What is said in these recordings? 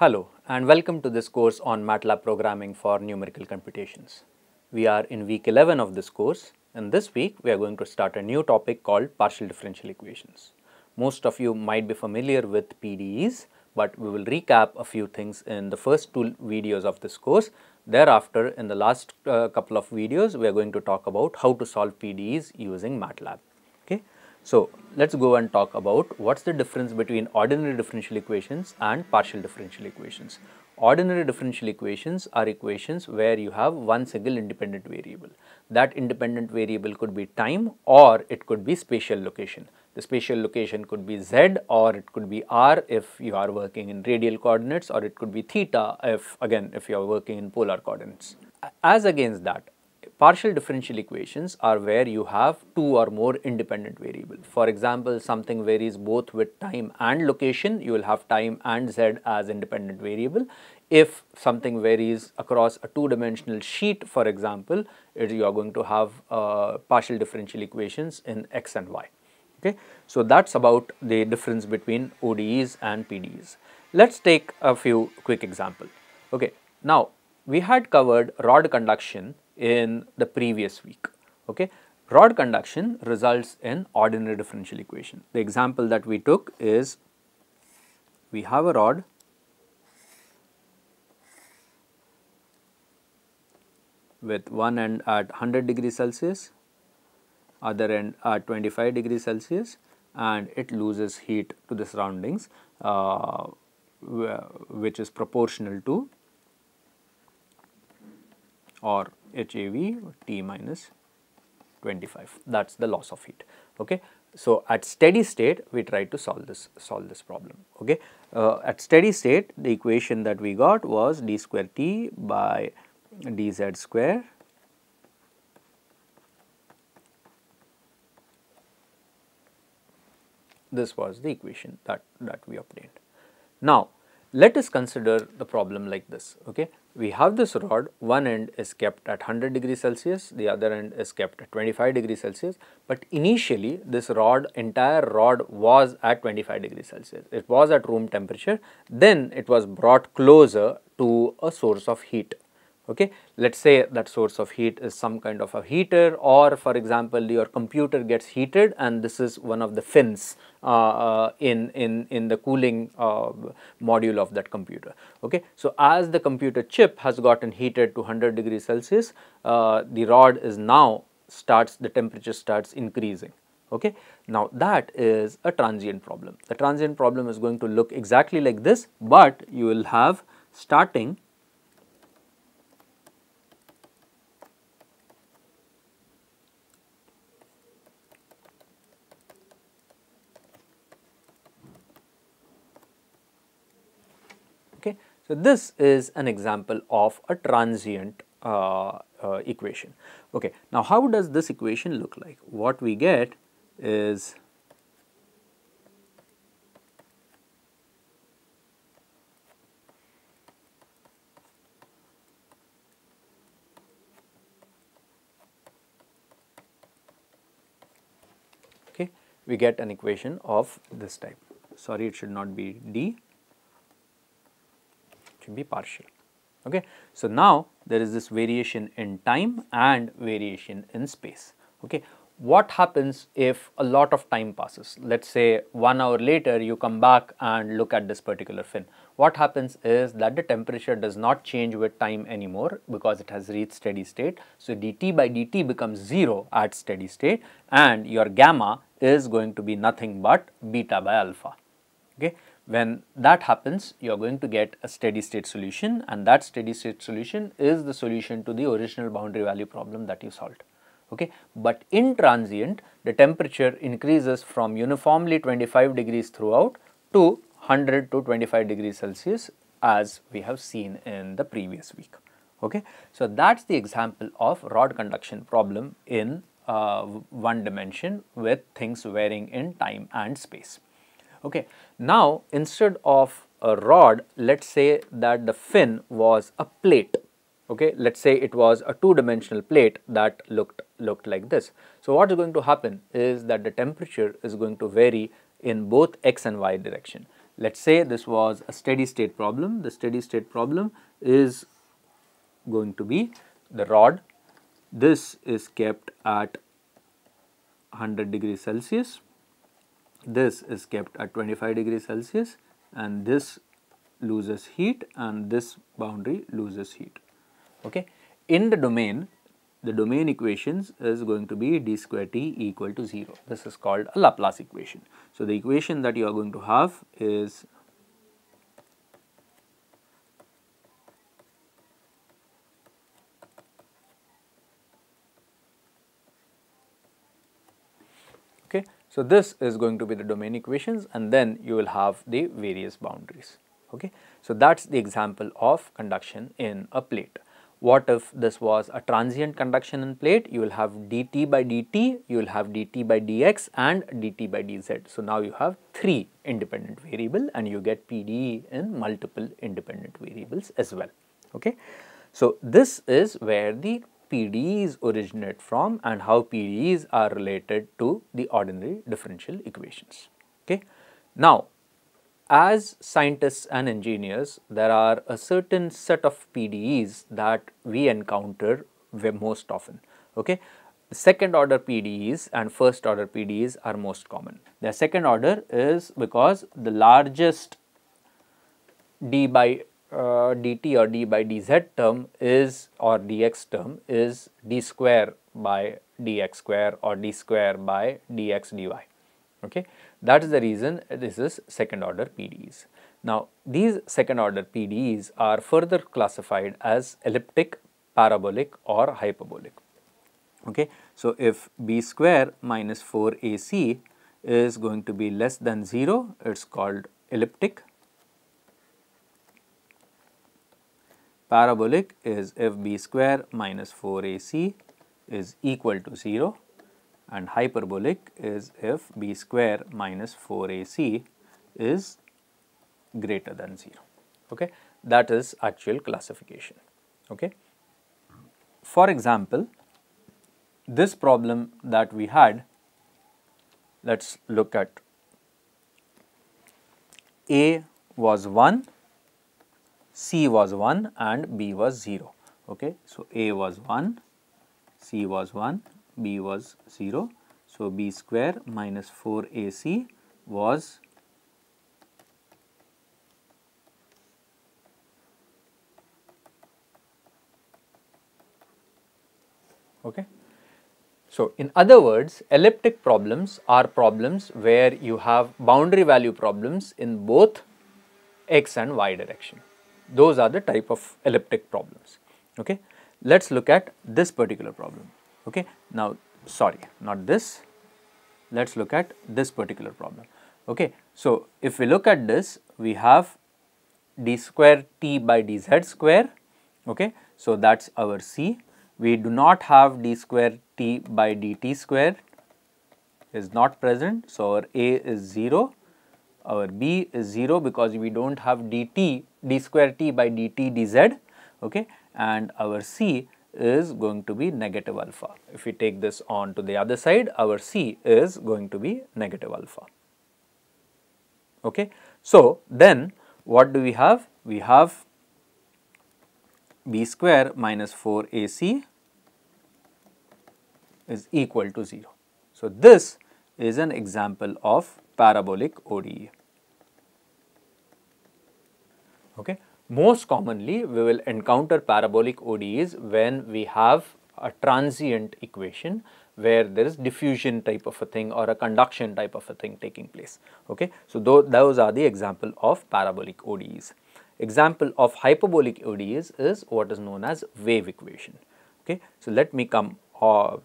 Hello and welcome to this course on MATLAB programming for numerical computations. We are in week 11 of this course and this week we are going to start a new topic called partial differential equations. Most of you might be familiar with PDEs but we will recap a few things in the first two videos of this course. Thereafter in the last uh, couple of videos we are going to talk about how to solve PDEs using MATLAB. Okay. So, let us go and talk about what is the difference between ordinary differential equations and partial differential equations. Ordinary differential equations are equations where you have one single independent variable. That independent variable could be time or it could be spatial location. The spatial location could be z or it could be r if you are working in radial coordinates or it could be theta if again if you are working in polar coordinates. As against that Partial differential equations are where you have two or more independent variables. For example, something varies both with time and location, you will have time and z as independent variable. If something varies across a two dimensional sheet, for example, it, you are going to have uh, partial differential equations in x and y. Okay. So, that is about the difference between ODEs and PDEs. Let us take a few quick examples. Okay. Now, we had covered rod conduction in the previous week. Okay. Rod conduction results in ordinary differential equation. The example that we took is we have a rod with one end at 100 degrees Celsius, other end at 25 degrees Celsius and it loses heat to the surroundings uh, which is proportional to or HAV T minus 25 that is the loss of heat. Okay. So, at steady state we try to solve this solve this problem. Okay. Uh, at steady state the equation that we got was d square t by dz square this was the equation that that we obtained. Now, let us consider the problem like this. Okay we have this rod, one end is kept at 100 degrees Celsius, the other end is kept at 25 degrees Celsius, but initially this rod, entire rod was at 25 degrees Celsius. It was at room temperature, then it was brought closer to a source of heat okay. Let us say that source of heat is some kind of a heater or for example, your computer gets heated and this is one of the fins uh, uh, in, in, in the cooling uh, module of that computer. Okay. So, as the computer chip has gotten heated to 100 degrees Celsius, uh, the rod is now starts the temperature starts increasing. Okay. Now, that is a transient problem. The transient problem is going to look exactly like this, but you will have starting So, this is an example of a transient uh, uh, equation. Okay. Now, how does this equation look like? What we get is okay, we get an equation of this type. Sorry, it should not be D, should be partial. Okay. So, now there is this variation in time and variation in space. Okay. What happens if a lot of time passes? Let us say 1 hour later you come back and look at this particular fin. What happens is that the temperature does not change with time anymore because it has reached steady state. So, dt by dt becomes 0 at steady state and your gamma is going to be nothing but beta by alpha. Okay. When that happens, you are going to get a steady state solution and that steady state solution is the solution to the original boundary value problem that you solved. Okay. But in transient, the temperature increases from uniformly 25 degrees throughout to 100 to 25 degrees Celsius as we have seen in the previous week. Okay. So, that is the example of rod conduction problem in uh, one dimension with things varying in time and space. Okay. Now, instead of a rod, let us say that the fin was a plate. Okay. Let us say it was a two dimensional plate that looked, looked like this. So, what is going to happen is that the temperature is going to vary in both x and y direction. Let us say this was a steady state problem. The steady state problem is going to be the rod. This is kept at 100 degrees Celsius. This is kept at 25 degrees Celsius and this loses heat and this boundary loses heat. Okay. In the domain, the domain equations is going to be d square t equal to 0. This is called a Laplace equation. So, the equation that you are going to have is okay. So, this is going to be the domain equations and then you will have the various boundaries okay. So, that is the example of conduction in a plate. What if this was a transient conduction in plate? You will have dt by dt, you will have dt by dx and dt by dz. So, now you have 3 independent variable and you get PDE in multiple independent variables as well. Okay. So, this is where the PDEs originate from and how PDEs are related to the ordinary differential equations. Okay. Now, as scientists and engineers, there are a certain set of PDEs that we encounter most often. Okay? Second order PDEs and first order PDEs are most common. The second order is because the largest d by uh, dt or d by dz term is or dx term is d square by dx square or d square by dx dy. Okay. That is the reason this is second order PDEs. Now, these second order PDEs are further classified as elliptic, parabolic or hyperbolic. Okay. So, if b square minus 4ac is going to be less than 0, it is called elliptic. Parabolic is if b square minus 4ac is equal to 0 and hyperbolic is if b square minus 4ac is greater than 0. Okay. That is actual classification. Okay. For example, this problem that we had, let us look at A was 1, C was 1 and B was 0. Okay. So, A was 1, C was 1 b was 0. So, b square minus 4 ac was okay. So, in other words elliptic problems are problems where you have boundary value problems in both x and y direction. Those are the type of elliptic problems. Okay. Let us look at this particular problem. Okay. Now, sorry not this, let us look at this particular problem. Okay. So, if we look at this we have d square t by dz square. Okay. So, that is our C. We do not have d square t by dt square is not present. So, our A is 0, our B is 0 because we do not have dt d square t by dt dz okay, and our C is going to be negative alpha. If we take this on to the other side, our C is going to be negative alpha. Okay. So, then what do we have? We have b square minus 4 ac is equal to 0. So, this is an example of parabolic ODE. Okay. Most commonly, we will encounter parabolic ODEs when we have a transient equation where there is diffusion type of a thing or a conduction type of a thing taking place. Okay. So, those are the example of parabolic ODEs. Example of hyperbolic ODEs is what is known as wave equation. Okay. So, let me come uh,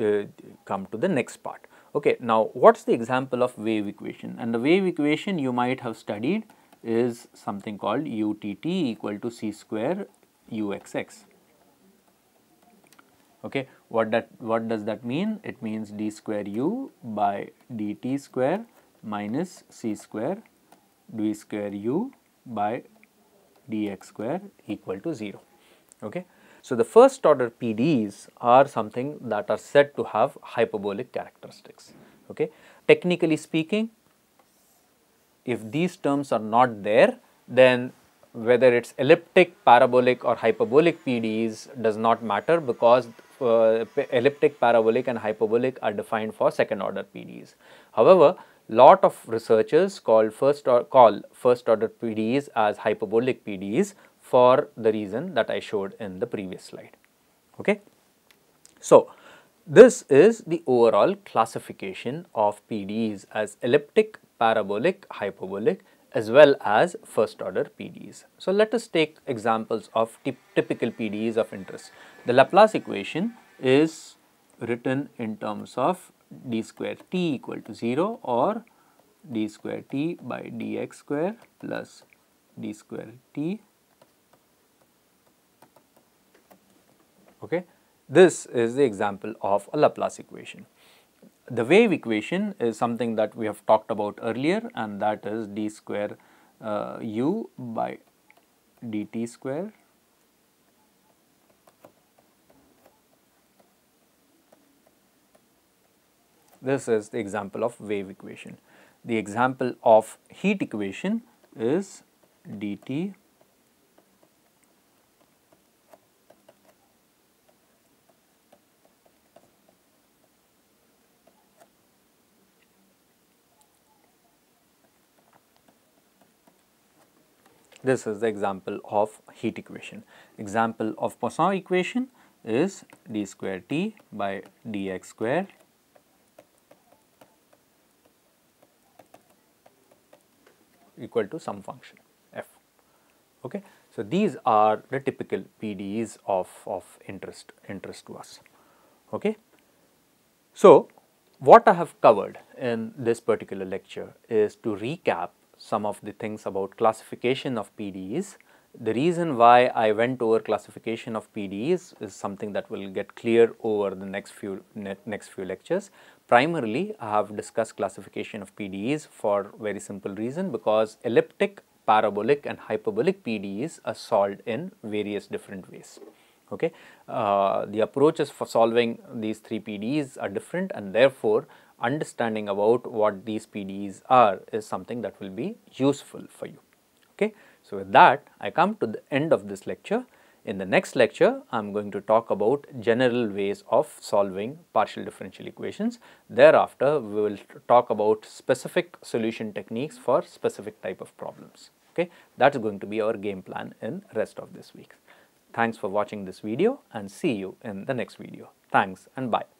uh, come to the next part. Okay. Now, what is the example of wave equation and the wave equation you might have studied is something called utt equal to c square uxx. Okay, what that what does that mean? It means d square u by dt square minus c square d square u by dx square equal to 0. Okay. So, the first order PDEs are something that are said to have hyperbolic characteristics. Okay. Technically speaking, if these terms are not there, then whether it's elliptic, parabolic or hyperbolic PDEs does not matter because uh, elliptic, parabolic and hyperbolic are defined for second order PDEs. However, lot of researchers call first or call first order PDEs as hyperbolic PDEs for the reason that I showed in the previous slide. Okay. So, this is the overall classification of PDEs as elliptic, parabolic, hyperbolic as well as first order PDEs. So, let us take examples of typical PDEs of interest. The Laplace equation is written in terms of d square t equal to 0 or d square t by dx square plus d square t. Okay. This is the example of a Laplace equation. The wave equation is something that we have talked about earlier and that is d square uh, u by dt square This is the example of wave equation. The example of heat equation is dt This is the example of heat equation. Example of Poisson equation is d square t by dx square equal to some function f. Okay. So, these are the typical PDEs of, of interest, interest to us. Okay. So, what I have covered in this particular lecture is to recap some of the things about classification of PDEs. The reason why I went over classification of PDEs is something that will get clear over the next few next few lectures. Primarily, I have discussed classification of PDEs for very simple reason because elliptic, parabolic and hyperbolic PDEs are solved in various different ways. Okay. Uh, the approaches for solving these three PDEs are different and therefore, understanding about what these PDEs are is something that will be useful for you. Okay. So, with that I come to the end of this lecture. In the next lecture, I am going to talk about general ways of solving partial differential equations. Thereafter, we will talk about specific solution techniques for specific type of problems. Okay, That is going to be our game plan in rest of this week. Thanks for watching this video and see you in the next video. Thanks and bye.